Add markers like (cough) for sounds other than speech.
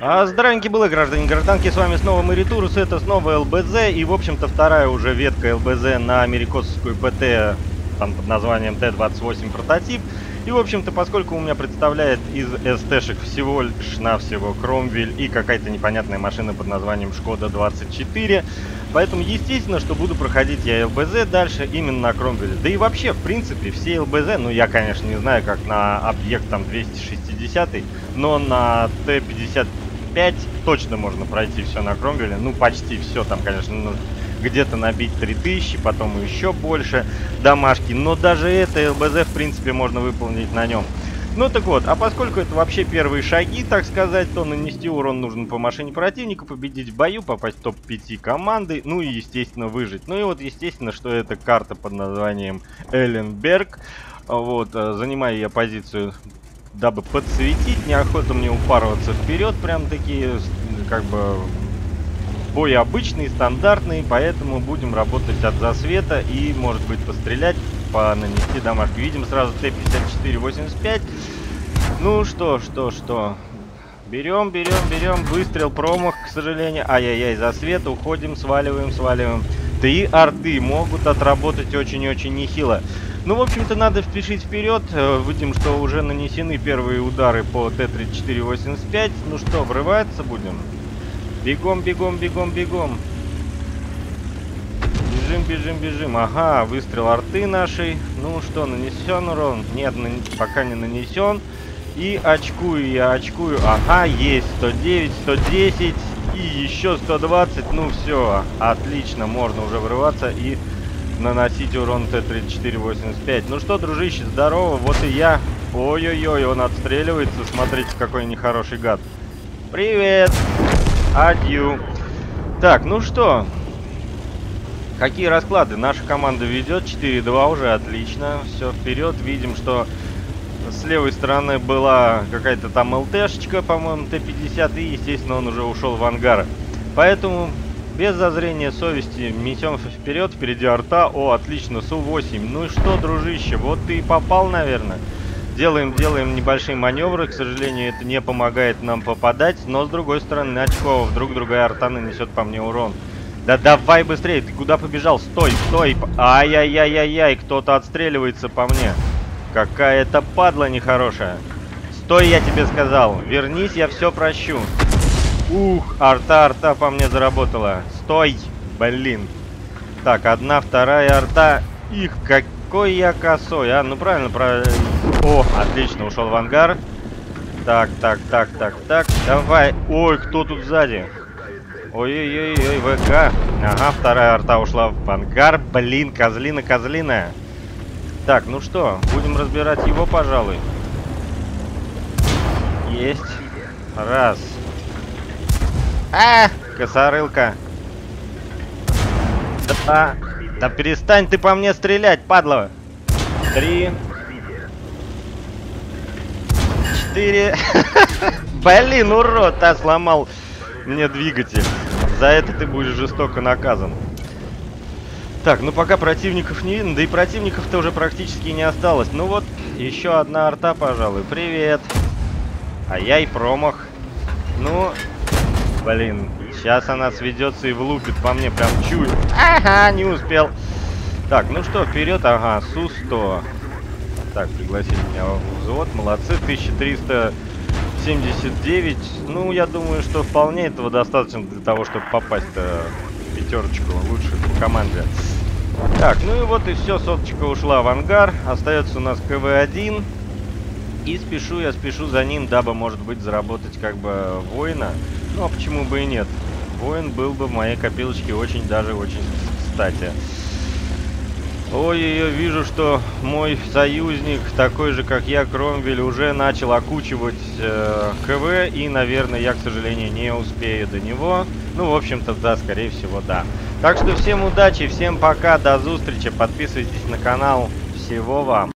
А здравеньки было, граждане гражданки, с вами снова Маритурус, это снова ЛБЗ, и, в общем-то, вторая уже ветка ЛБЗ на америкосовскую ПТ, там, под названием Т-28 прототип. И, в общем-то, поскольку у меня представляет из СТ-шек всего лишь навсего Кромвель и какая-то непонятная машина под названием Шкода 24, поэтому, естественно, что буду проходить я ЛБЗ дальше именно на Кромвеле. Да и вообще, в принципе, все ЛБЗ, ну, я, конечно, не знаю, как на объект там 260, но на Т-50 5 точно можно пройти все на Кромвеле. Ну, почти все. Там, конечно, ну, где-то набить 3000, потом еще больше домашки. Но даже это ЛБЗ, в принципе, можно выполнить на нем. Ну так вот, а поскольку это вообще первые шаги, так сказать, то нанести урон нужно по машине противника, победить в бою, попасть в топ-5 команды, ну и, естественно, выжить. Ну и вот, естественно, что это карта под названием Элленберг. Вот, э, занимаю я позицию дабы подсветить. Неохота мне упарываться вперед, прям такие, как бы, бои обычные, стандартные, поэтому будем работать от засвета и, может быть, пострелять, по нанести домашку. Видим сразу Т-54-85. Ну что, что, что. Берем, берем, берем. Выстрел, промах, к сожалению. Ай-яй-яй, засвет. Уходим, сваливаем, сваливаем. Три арты могут отработать очень-очень нехило. Ну, в общем-то, надо спешить вперед. Э, видим, что уже нанесены первые удары по Т-3485. Ну что, врываться будем? Бегом, бегом, бегом, бегом. Бежим, бежим, бежим. Ага, выстрел арты нашей. Ну что, нанесен урон? Нет, нан... пока не нанесен. И очкую я, очкую. Ага, есть 109, 110 и еще 120. Ну все, отлично, можно уже врываться и наносить урон Т-3485. Ну что, дружище, здорово, вот и я. Ой-ой-ой, он отстреливается, смотрите, какой нехороший гад. Привет! Адью. Так, ну что, какие расклады? Наша команда ведет 4-2 уже, отлично. Все, вперед, видим, что с левой стороны была какая-то там ЛТшечка, по-моему, Т-50, и, естественно, он уже ушел в ангар. Поэтому без зазрения совести метем вперед, впереди арта. О, отлично, Су-8. Ну и что, дружище, вот ты и попал, наверное. Делаем, делаем небольшие маневры. К сожалению, это не помогает нам попадать. Но, с другой стороны, очко, вдруг другая арта нанесет по мне урон. Да давай быстрее, ты куда побежал? Стой, стой. Ай-яй-яй-яй-яй, кто-то отстреливается по мне. Какая-то падла нехорошая. Стой, я тебе сказал. Вернись, я все прощу. Ух, арта, арта по мне заработала. Стой! Блин. Так, одна, вторая арта. Их, какой я косой, а? Ну правильно, про... О, отлично, ушел в ангар. Так, так, так, так, так. Давай. Ой, кто тут сзади? Ой-ой-ой, ВК. Ага, вторая арта ушла в ангар. Блин, козлина, козлина. Так, ну что, будем разбирать его, пожалуй. Есть. Раз. А, косорылка. Да, да перестань ты по мне стрелять, падла. Три. Четыре. (laughs) Блин, урод, а сломал мне двигатель. За это ты будешь жестоко наказан. Так, ну пока противников не видно, да и противников-то уже практически не осталось. Ну вот, еще одна арта, пожалуй. Привет. А я и промах. Ну, Блин, сейчас она сведется и влупит по мне, прям чую. Ага, не успел. Так, ну что, вперед, ага, Су-100. Так, пригласили меня в взвод, молодцы, 1379. Ну, я думаю, что вполне этого достаточно для того, чтобы попасть в пятерочку лучших в команде. Так, ну и вот и все, соточка ушла в ангар. Остается у нас КВ-1. И спешу я, спешу за ним, дабы, может быть, заработать как бы воина. Ну, а почему бы и нет? Воин был бы в моей копилочке очень даже очень кстати. Ой-ой-ой, вижу, что мой союзник, такой же, как я, Кромвель, уже начал окучивать э, КВ, и, наверное, я, к сожалению, не успею до него. Ну, в общем-то, да, скорее всего, да. Так что всем удачи, всем пока, до встречи, подписывайтесь на канал, всего вам.